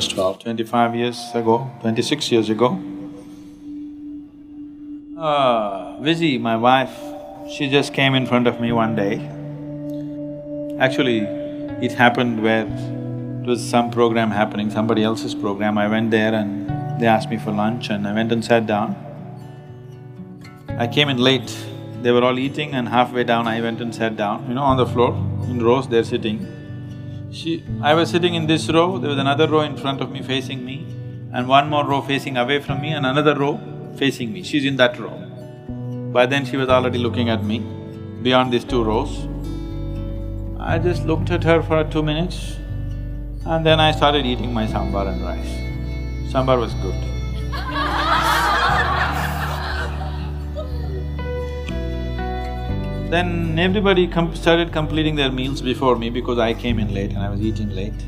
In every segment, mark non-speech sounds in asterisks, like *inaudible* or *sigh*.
was twelve. Twenty-five years ago, twenty-six years ago. Uh, Vijji, my wife, she just came in front of me one day. Actually, it happened where it was some program happening, somebody else's program. I went there and they asked me for lunch and I went and sat down. I came in late, they were all eating and halfway down I went and sat down, you know, on the floor, in rows they're sitting. She… I was sitting in this row, there was another row in front of me facing me and one more row facing away from me and another row facing me, she's in that row. By then she was already looking at me, beyond these two rows. I just looked at her for two minutes and then I started eating my sambar and rice. Sambar was good. Then everybody com started completing their meals before me because I came in late and I was eating late.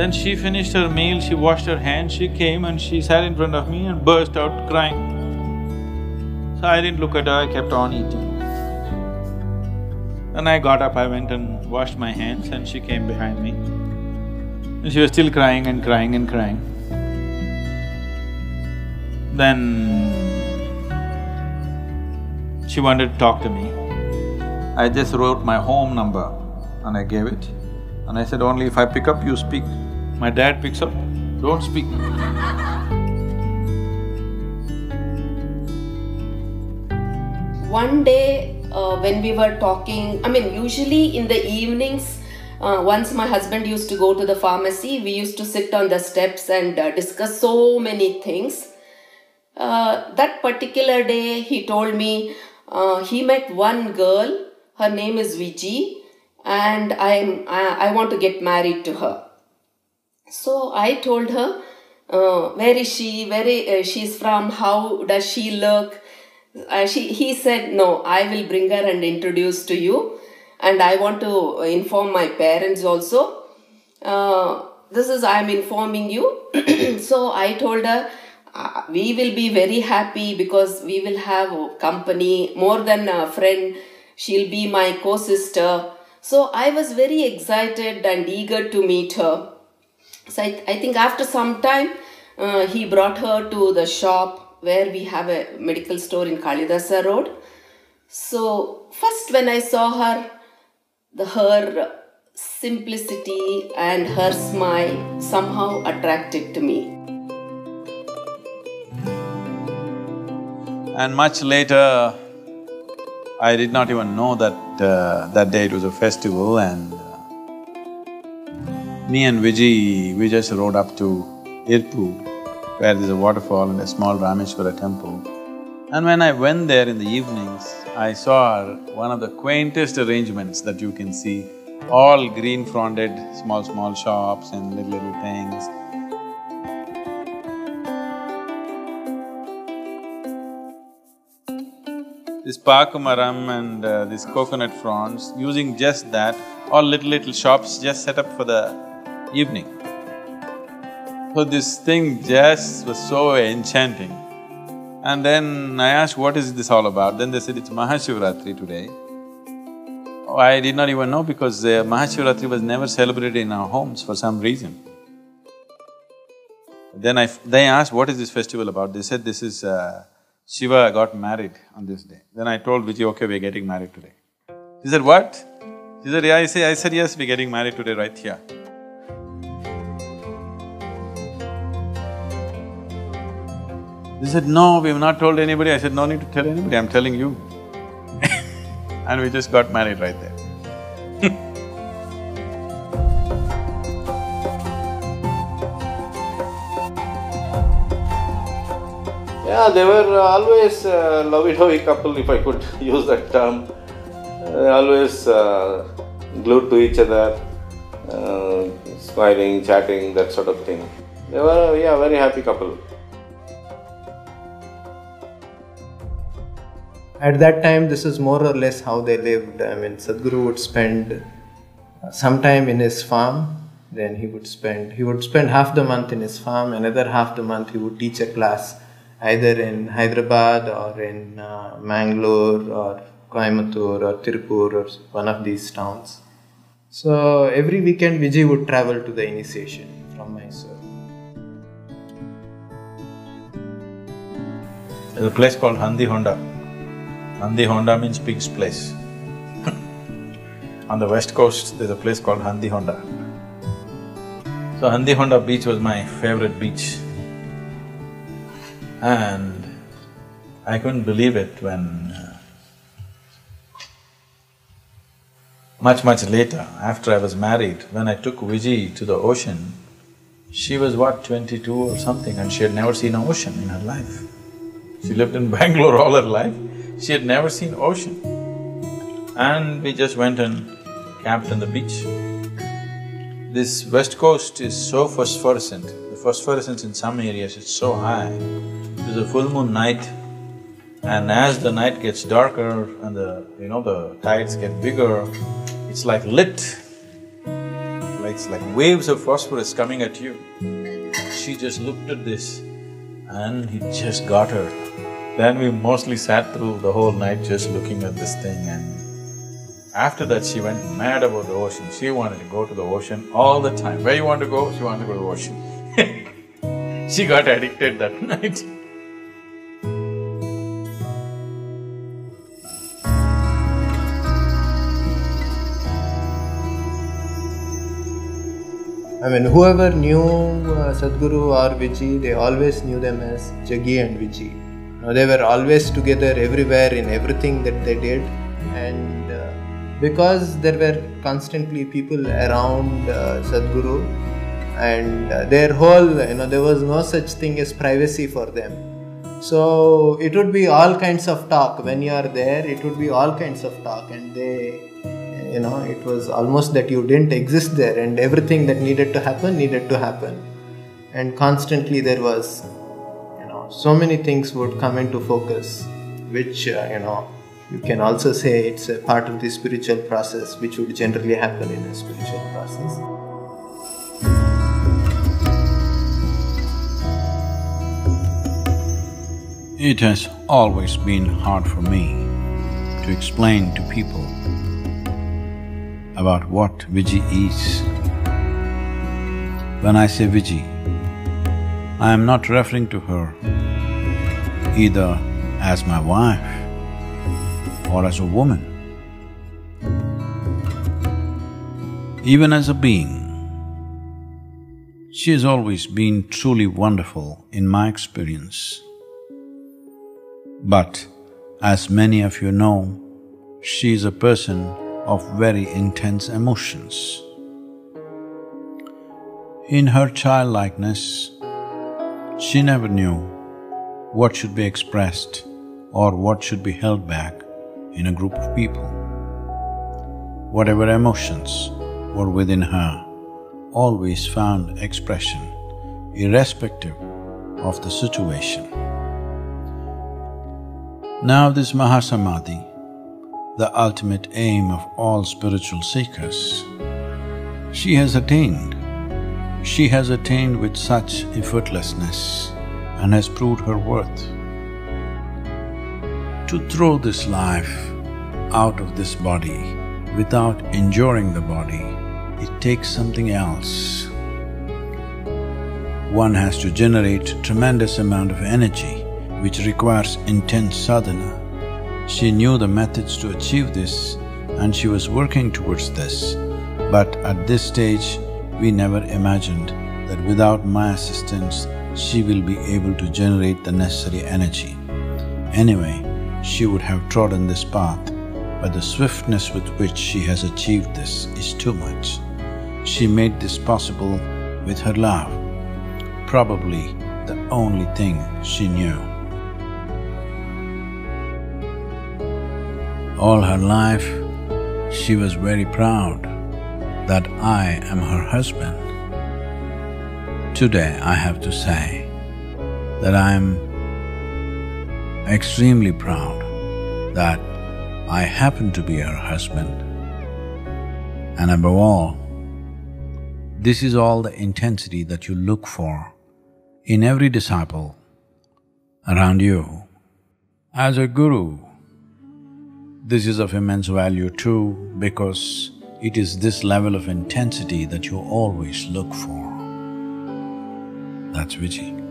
Then she finished her meal, she washed her hands, she came and she sat in front of me and burst out crying. So I didn't look at her, I kept on eating. Then I got up, I went and washed my hands and she came behind me. And she was still crying and crying and crying. Then she wanted to talk to me. I just wrote my home number and I gave it. And I said, only if I pick up, you speak. My dad picks up, don't speak. One day uh, when we were talking, I mean, usually in the evenings, uh, once my husband used to go to the pharmacy, we used to sit on the steps and uh, discuss so many things. Uh, that particular day, he told me uh, he met one girl, her name is Vijji, and I'm, I, I want to get married to her. So I told her, uh, where is she, where is, she's from, how does she look, uh, she, he said, No, I will bring her and introduce to you, and I want to inform my parents also. Uh, this is I am informing you. *clears throat* so I told her, uh, We will be very happy because we will have company more than a friend. She'll be my co sister. So I was very excited and eager to meet her. So I, I think after some time, uh, he brought her to the shop where we have a medical store in Kalidasa Road. So first when I saw her, the her simplicity and her smile somehow attracted to me. And much later, I did not even know that uh, that day it was a festival and uh, me and Vijji, we just rode up to Iruppu where there's a waterfall and a small Rameshwara temple. And when I went there in the evenings, I saw one of the quaintest arrangements that you can see, all green fronted, small, small shops and little, little things. This pakumaram and uh, this coconut fronds, using just that, all little, little shops just set up for the evening. So this thing just was so enchanting. And then I asked, what is this all about? Then they said, it's Mahashivratri today. Oh, I did not even know because uh, Mahashivratri was never celebrated in our homes for some reason. Then I… they asked, what is this festival about? They said, this is… Uh, Shiva got married on this day. Then I told Vijji, okay, we're getting married today. She said, what? She said, yeah, I, say, I said, yes, we're getting married today right here. They said, no, we've not told anybody. I said, no need to tell anybody, I'm telling you. *laughs* and we just got married right there. Yeah, they were always uh, lovey-dovey couple, if I could *laughs* use that term. Uh, always uh, glued to each other, uh, smiling, chatting, that sort of thing. They were, yeah, very happy couple. At that time, this is more or less how they lived. I mean, Sadhguru would spend some time in his farm, then he would spend he would spend half the month in his farm, another half the month he would teach a class either in Hyderabad or in uh, Mangalore or Coimbatore or Tirupur or one of these towns. So every weekend Vijji would travel to the initiation from Mysore. There's a place called Handi Honda. Handi Honda means pig's place. *laughs* On the west coast, there's a place called Handi Honda. So Handi Honda beach was my favorite beach. And I couldn't believe it when uh, much, much later, after I was married, when I took Vijji to the ocean, she was what, twenty-two or something and she had never seen an ocean in her life. She lived in *laughs* Bangalore all her life, she had never seen ocean. And we just went and camped on the beach. This west coast is so phosphorescent, the phosphorescence in some areas is so high. It was a full moon night and as the night gets darker and the… you know, the tides get bigger, it's like lit. Like it's like waves of phosphorus coming at you. She just looked at this and it just got her. Then we mostly sat through the whole night just looking at this thing and after that she went mad about the ocean. She wanted to go to the ocean all the time. Where you want to go? She wanted to go to the ocean. *laughs* she got addicted that *laughs* night. I mean, whoever knew uh, Sadhguru or Vijji, they always knew them as Jaggi and Vijji. Know, they were always together everywhere in everything that they did, and uh, because there were constantly people around uh, Sadhguru, and uh, their whole, you know, there was no such thing as privacy for them. So it would be all kinds of talk when you are there. It would be all kinds of talk, and they you know it was almost that you didn't exist there and everything that needed to happen needed to happen. And constantly there was you know so many things would come into focus which uh, you know you can also say it's a part of the spiritual process which would generally happen in a spiritual process. It has always been hard for me to explain to people about what Vijji is. When I say Vijji, I am not referring to her either as my wife or as a woman. Even as a being, she has always been truly wonderful in my experience. But as many of you know, she is a person of very intense emotions. In her childlikeness, she never knew what should be expressed or what should be held back in a group of people. Whatever emotions were within her always found expression irrespective of the situation. Now this Mahasamadhi the ultimate aim of all spiritual seekers. She has attained. She has attained with such effortlessness and has proved her worth. To throw this life out of this body without enjoying the body, it takes something else. One has to generate tremendous amount of energy which requires intense sadhana she knew the methods to achieve this and she was working towards this. But at this stage, we never imagined that without my assistance, she will be able to generate the necessary energy. Anyway, she would have trodden this path, but the swiftness with which she has achieved this is too much. She made this possible with her love, probably the only thing she knew. All her life, she was very proud that I am her husband. Today, I have to say that I am extremely proud that I happen to be her husband. And above all, this is all the intensity that you look for in every disciple around you. As a guru, this is of immense value too because it is this level of intensity that you always look for. That's Vijji.